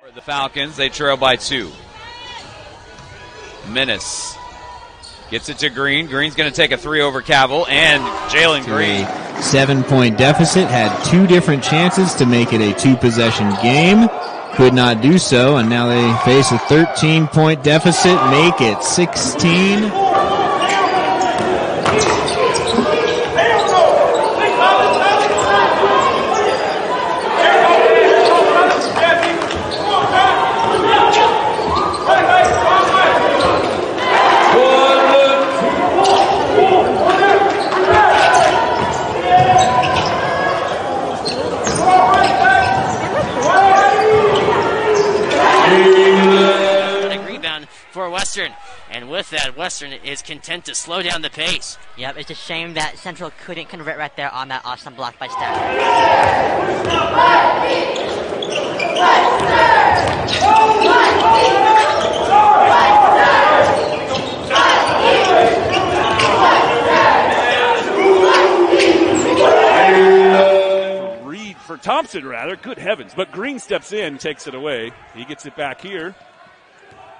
For the Falcons, they trail by two. Minnis gets it to Green. Green's going to take a three over Cavill and Jalen Green. Seven point deficit, had two different chances to make it a two possession game. Could not do so, and now they face a 13 point deficit, make it 16. For Western. And with that, Western is content to slow down the pace. Yep, it's a shame that Central couldn't convert right there on that awesome block by Steph. Reed for Thompson, rather. Good heavens. But Green steps in, takes it away. He gets it back here.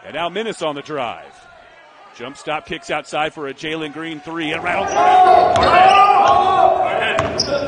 And now Minnis on the drive. Jump stop kicks outside for a Jalen Green three. It rattles around. Oh! Oh!